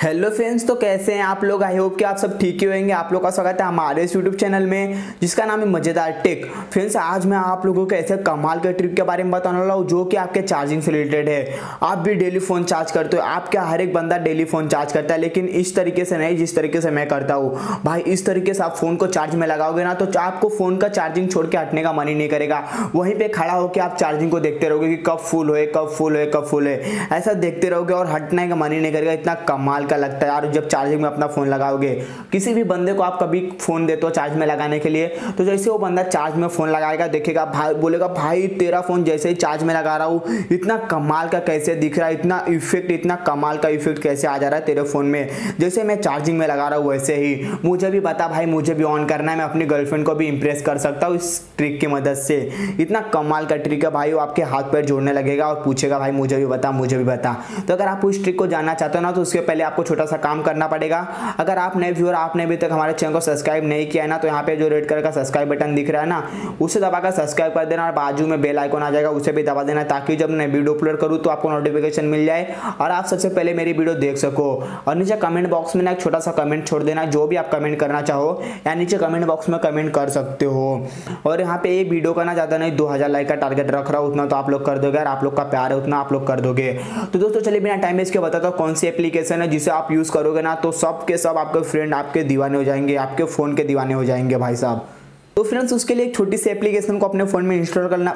Hello friends तो कैसे हैं आप लोग? आई होप कि आप सब ठीक ही होंगे। आप लोग का स्वागत है हमारे इस यूट्यूब चैनल में, जिसका नाम है मज़ेदार टेक। फ्रेंड्स आज मैं आप लोगों को ऐसे कमाल के ट्रिक के बारे में बताने वाला हूँ, जो कि आपके चार्जिंग से रिलेटेड है। आप भी डेली फ़ोन चार्ज करते हो। आपके हर एक बंदा डेली फ़ोन चार्ज करता है, लेकिन इस तरीके से नहीं, जिस तरीके से मैं करता हूँ। भाई, इस तरीके से आप फ़ोन को चार्ज में लगाओगे ना तो आपको फ़ोन का चार्जिंग छोड़ के हटने का मन ही नहीं करेगा। वहीं पर खड़ा होकर आप चार्जिंग को देखते रहोगे कि कब फुल हो कब फुल हो कब फुल है ऐसा देखते रहोगे और हटने का मन ही नहीं करेगा। इतना कमाल का लगता है। यार, जब चार्जिंग में अपना फ़ोन लगाओगे, किसी भी बंदे को आप कभी फ़ोन देते हो चार्ज में लगाने के लिए तो जैसे वो बंदा चार्ज में फ़ोन लगाएगा, देखेगा, भाई, बोलेगा, भाई, तेरा फ़ोन जैसे ही चार्ज में लगा रहा हूँ, इतना कमाल का कैसे दिख रहा है, इतना इफ़ेक्ट इतना कमाल का इफ़ेक्ट कैसे आ जा रहा है तेरे फ़ोन में? जैसे मैं चार्जिंग में लगा रहा हूँ, वैसे ही। मुझे भी पता, भाई, मुझे भी ऑन करना है, मैं अपनी गर्लफ्रेंड को भी इंप्रेस कर सकता हूँ इस ट्रिक की मदद से। इतना कमाल का ट्रिक है, भाई, वो आपके हाथ पैर जोड़ने लगेगा और पूछेगा, भाई, मुझे भी बता, मुझे भी बता। तो अगर आप उस ट्रिक को जानना चाहते हो ना तो उसके पहले आपको छोटा सा काम करना पड़ेगा। अगर आप नए व्यूअर आपने अभी तक हमारे चैनल को सब्सक्राइब नहीं किया है ना तो यहाँ पे जो रेड कलर का सब्सक्राइब बटन दिख रहा है ना, उसे दबाकर सब्सक्राइब कर देना और बाजू में बेल आइकन आ जाएगा, उसे भी दबा देना ताकि जब मैं वीडियो अपलोड करूँ तो आपको नोटिफिकेशन मिल जाए। और आप सबसे पहले मेरी वीडियो देख सको। और नीचे कमेंट बॉक्स में ना एक छोटा सा कमेंट छोड़ देना, जो भी आप कमेंट करना चाहो, या नीचे कमेंट बॉक्स में कमेंट कर सकते हो। और यहाँ पे ये वीडियो का ना ज़्यादा नहीं, दो लाइक का टारगेट रख रहा हूँ, उतना तो आप लोग कर दोगे, और आप लोग का प्यार है, उतना आप लोग कर दोगे। तो दोस्तों, चलिए बिना टाइम वेस्ट के बताता हूँ कौन सी एप्लीकेशन है जिसे आप यूज़ करोगे ना तो सब के सब आपके फ्रेंड आपके दीवाने हो जाएँगे, आपके फ़ोन के दीवाने हो जाएँगे भाई साहब। तो फ्रेंड्स उसके लिए एक छोटी सी एप्लीकेशन को अपने फ़ोन में इंस्टॉल करना।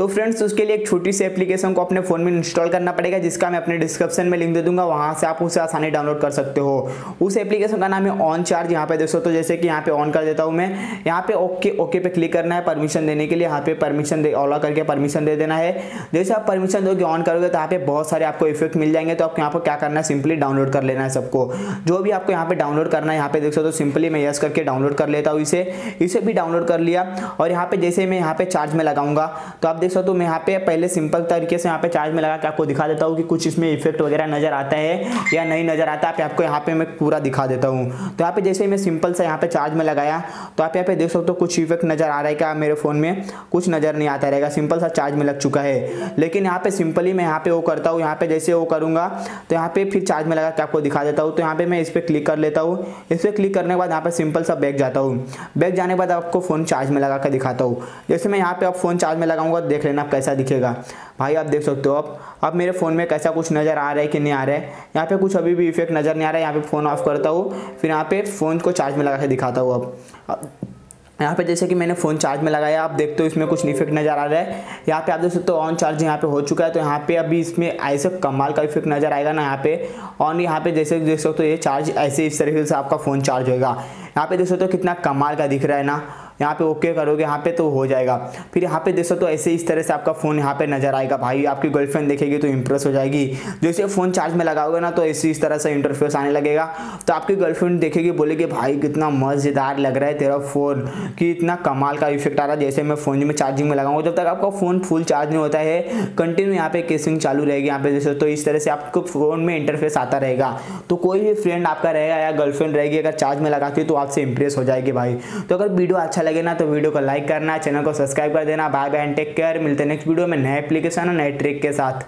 तो फ्रेंड्स उसके लिए एक छोटी सी एप्लीकेशन को अपने फ़ोन में इंस्टॉल करना पड़ेगा, जिसका मैं अपने डिस्क्रिप्शन में लिंक दे दूँगा। वहाँ से आप उसे आसानी डाउनलोड कर सकते हो। उस एप्लीकेशन का नाम है ऑन चार्ज यहाँ पे देख। हो जैसे कि यहाँ पे ऑन कर देता हूँ मैं। यहाँ पे ओके ओके पे क्लिक करना है परमिशन देने के लिए। यहाँ पे परमिशन दे ऑला करके परमिशन दे देना है। जैसे आप परमिशन दोगे ऑन करोगे तो यहाँ पे बहुत सारे आपको इफ़ेक्ट मिल जाएँगे। तो आपको यहाँ पर क्या करना है? सिंपली डाउनलोड कर लेना है सबको। जो भी आपको यहाँ पे डाउनलोड करना है, यहाँ पे देख सकते हो सिंपली मैं यस करके डाउनलोड कर लेता हूँ इसे। इसे भी डाउनलोड कर लिया। और यहाँ पे जैसे मैं यहाँ पे चार्ज में लगाऊँगा तो आप देख सकते हो मैं यहाँ पे पहले सिंपल तरीके से यहाँ पे चार्ज में लगा के आपको दिखा देता हूँ कि कुछ इसमें इफ़ेक्ट वगैरह नज़र आता है या नहीं नज़र आता है आपको यहाँ पे मैं पूरा दिखा देता हूँ तो यहाँ पे जैसे मैं सिंपल से यहाँ पे चार्ज में लगाया तो आप यहाँ पे देख सकते हो कुछ इफ़ेक्ट नज़र आ रहा है क्या मेरे फ़ोन में कुछ नज़र नहीं आता रहेगा सिंपल सा चार्ज में लग चुका है लेकिन यहाँ पे सिंपली मैं यहाँ पे वो करता हूँ यहाँ पे जैसे वो करूँगा तो यहाँ पे फिर चार्ज में लगा के आपको दिखा देता हूँ तो यहाँ पे मैं इस पर क्लिक कर लेता हूँ इस पर क्लिक करने के बाद यहाँ पे सिंपल सा बैग जाता हूँ बैग जाने के बाद आपको फ़ोन चार्ज में लगा कर दिखाता हूँ जैसे मैं यहाँ पे अब फ़ोन चार्ज में लगाऊँगा लेना आप कैसा दिखेगा। भाई, आप देख सकते हो अब अब मेरे फ़ोन में कैसा कुछ नज़र आ रहा है कि नहीं आ रहा है। यहाँ पे कुछ अभी भी इफ़ेक्ट नज़र नहीं आ रहा है। यहाँ पे फ़ोन ऑफ़ करता हूँ। फिर यहाँ पे फ़ोन को चार्ज में लगा के दिखाता हूँ अब। यहाँ पे जैसे कि मैंने फ़ोन चार्ज में लगाया, आप देखते हो इसमें कुछ इफ़ेक्ट नज़र आ रहा है। यहाँ पे आप देख सकते हो ऑन चार्ज यहाँ पे हो चुका है। तो यहाँ पे अभी इसमें ऐसे कमाल का इफ़ेक्ट नज़र आएगा ना यहाँ पे। ऑन यहाँ पे जैसे देख सकते हो ये चार्ज ऐसे इस तरीके से आपका फ़ोन चार्ज होगा यहाँ पे देख सकते हो कितना कमाल का दिख रहा है ना। यहाँ पे ओके करोगे, यहाँ पे तो हो जाएगा। फिर यहाँ पे देखो तो ऐसे इस तरह से आपका फ़ोन यहाँ पे नज़र आएगा। भाई, आपकी गर्लफ्रेंड देखेगी तो इंप्रेस हो जाएगी। जैसे फ़ोन चार्ज में लगाओगे ना तो ऐसे इस तरह से इंटरफेस आने लगेगा। तो आपकी गर्लफ्रेंड देखेगी, बोलेगी, भाई, कितना मज़ेदार लग रहा है तेरा फ़ोन कि इतना कमाल का इफ़ेक्ट आ रहा है। जैसे मैं फ़ोन में चार्जिंग में लगाऊँगा, जब तक आपका फ़ोन फुल चार्ज नहीं होता है कंटिन्यू यहाँ पे केसिंग चालू रहेगी यहाँ पे। जैसे तो इस तरह से आपको फ़ोन में इंटरफेस आता रहेगा। तो कोई भी फ्रेंड आपका रहेगा या गर्लफ्रेंड रहेगी, अगर चार्ज में लगाती है तो आपसे इंप्रेस हो जाएगी भाई। तो अगर वीडियो अच्छा लगे ना तो वीडियो को लाइक करना, चैनल को सब्सक्राइब कर देना। Bye bye and take care. मिलते हैं नेक्स्ट वीडियो में नए एप्लीकेशन और नए ट्रिक के साथ।